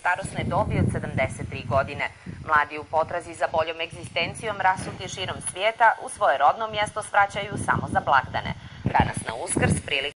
starosne dobi od 73 godine. Mladi u potrazi za boljom egzistencijom rasuti širom svijeta u svoje rodno mjesto svraćaju samo za blagdane. Danas na Uskrs prilikom